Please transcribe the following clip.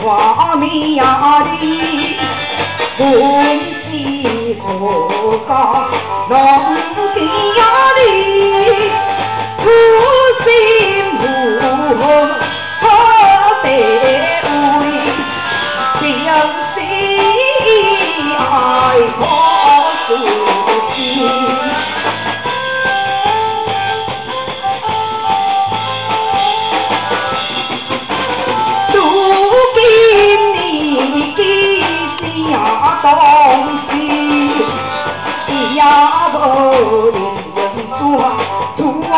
画面里，欢喜国家龙家里，苦心无可得为，相思爱可诉 东西，呀，不能做，做啊，